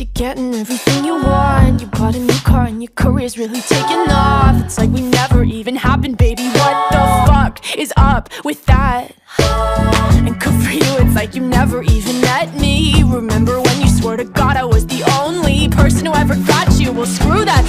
You're getting everything you want. You bought a new car and your career's really taking off. It's like we never even happened, baby. What the fuck is up with that? And good for you, it's like you never even met me. Remember when you swore to God I was the only person who ever got you? Well, screw that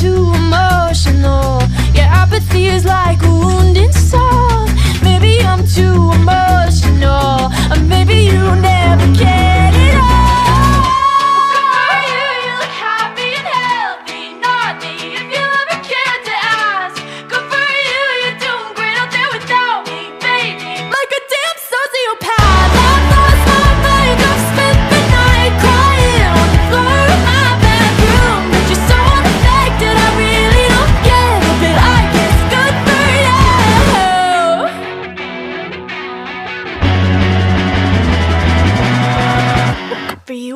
too emotional, your apathy is like a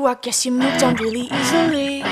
I guess you moved on really easily.